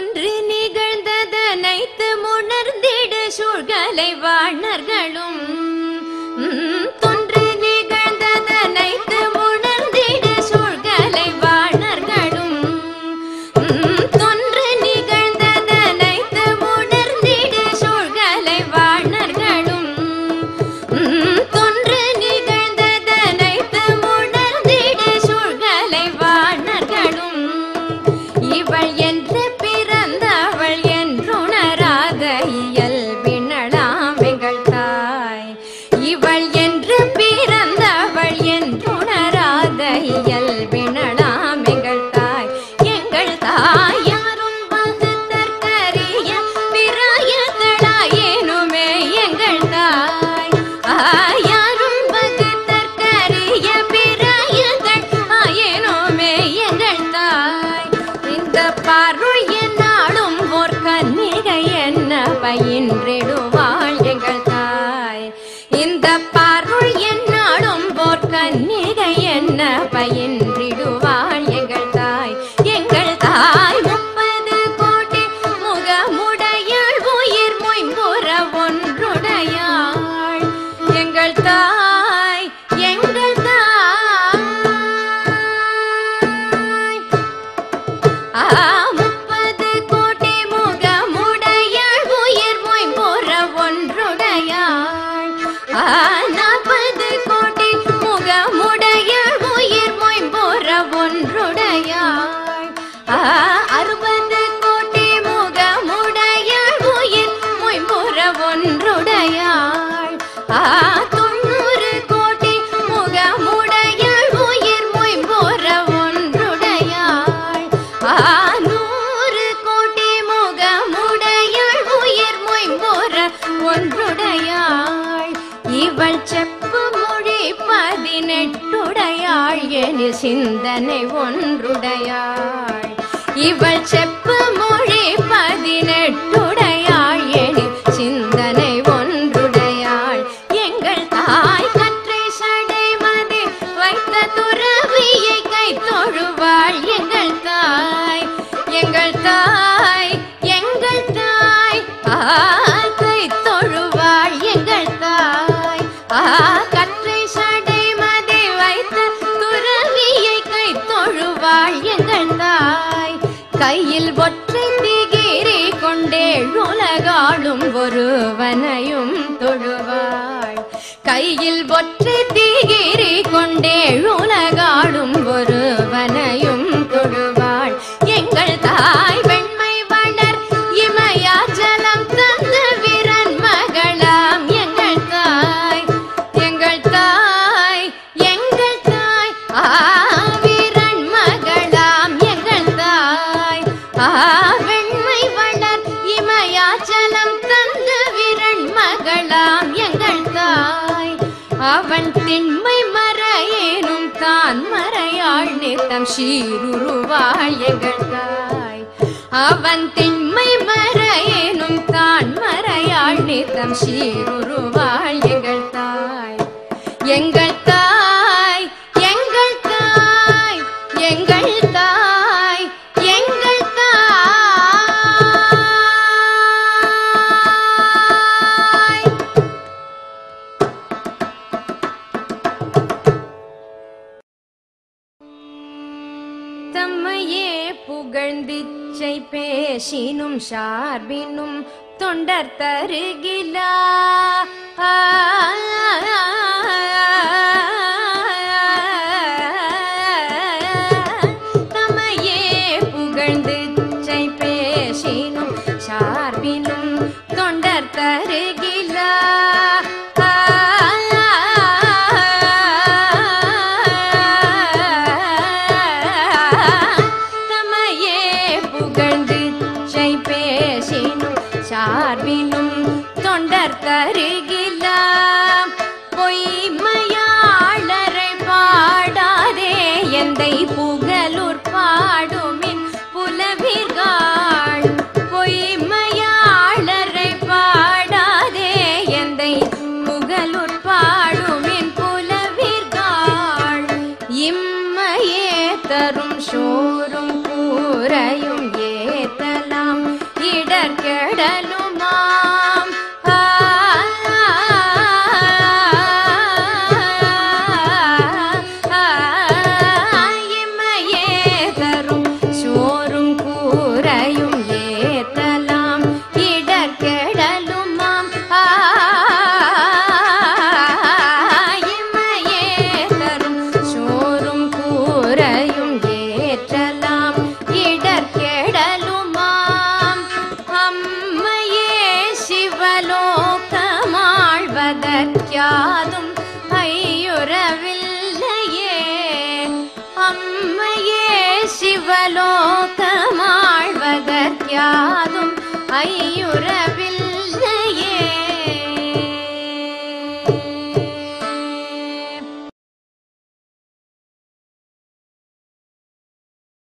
ஒன்று நிகழ்ந்ததனைத்து முணர்ந்திடு சூழ்களை வாணர்களும். ah. எனில் சிந்தனை ஒன்றுடையாள் இவள் செப்ப கையில் ஒற்றை தீகிரி கொண்டே உலக தன் திண்மை மறையேனும் தான் மறையாள் நித்தம் சீருருவாள் எங்கள் தாய். அவன் திண்மை மறையேனும் தான் மறையாள் நித்தம் சீர் புகழ்ந்திச்சை பேசினும் சார்பினும் தொண்டர் தருகிலா. தமையே புகழ்ந்திச்சை பேசினும் சார்பினும் தொண்டர் தருகிலா. அதற்காதும் ஐயுறவில்லையே. அம்மையே சிவலோகமாழ்வதற்காதும் ஐயுறவில்